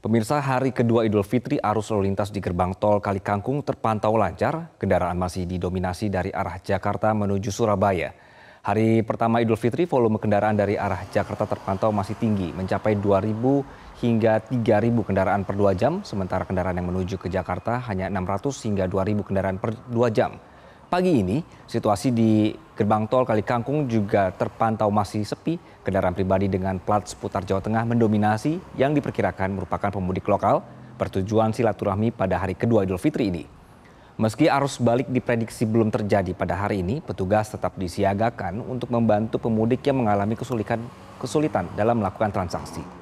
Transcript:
Pemirsa hari kedua Idul Fitri arus lalu lintas di gerbang tol Kalikangkung terpantau lancar. Kendaraan masih didominasi dari arah Jakarta menuju Surabaya. Hari pertama Idul Fitri volume kendaraan dari arah Jakarta terpantau masih tinggi mencapai 2.000 hingga 3.000 kendaraan per 2 jam. Sementara kendaraan yang menuju ke Jakarta hanya 600 hingga 2.000 kendaraan per 2 jam. Pagi ini, situasi di gerbang tol Kalikangkung juga terpantau masih sepi. Kendaraan pribadi dengan plat seputar Jawa Tengah mendominasi yang diperkirakan merupakan pemudik lokal bertujuan silaturahmi pada hari kedua Idul Fitri ini. Meski arus balik diprediksi belum terjadi pada hari ini, petugas tetap disiagakan untuk membantu pemudik yang mengalami kesulitan, kesulitan dalam melakukan transaksi.